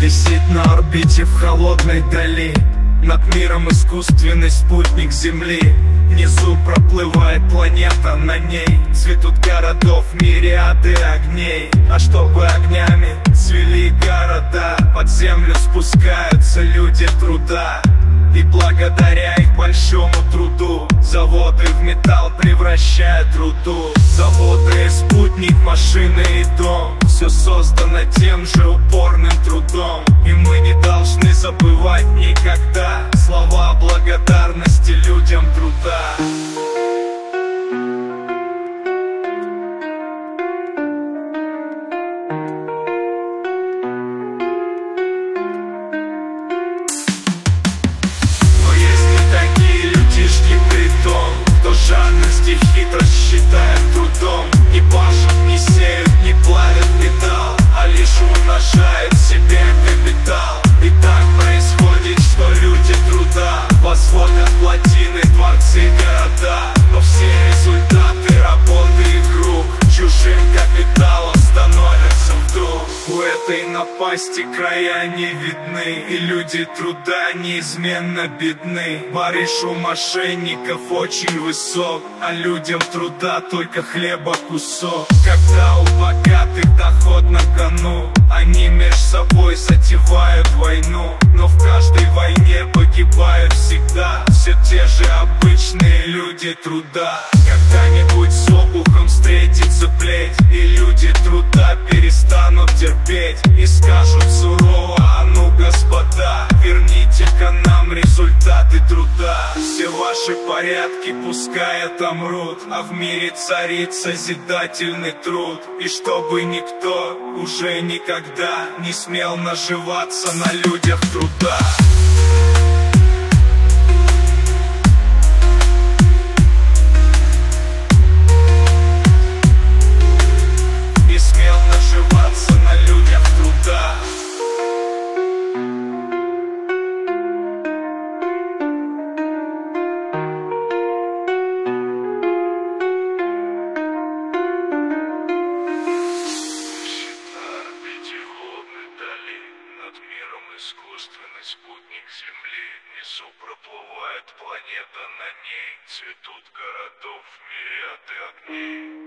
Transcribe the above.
Висит на орбите в холодной дали Над миром искусственный спутник Земли Внизу проплывает планета, на ней Цветут городов мириады огней. А чтобы огнями цвели города Под землю спускаются люди труда. И благодаря их большому труду Заводы в металл превращают руду. Заводы, спутник, машины и дом Все создано тем же упорным трудом. И мы не должны забывать никогда этой напасти края не видны И люди труда неизменно бедны. Бариш у мошенников очень высок А людям труда только хлеба кусок. Когда у богатых доход на кону Они меж собой затевают войну. Но в каждой войне погибают всегда Все те же обычные люди труда. Когда-нибудь порядки пускай отомрут А в мире царит созидательный труд. И чтобы никто уже никогда Не смел наживаться на людях труда Миром искусственный спутник Земли Внизу проплывает планета, на ней. Цветут городов мириады огней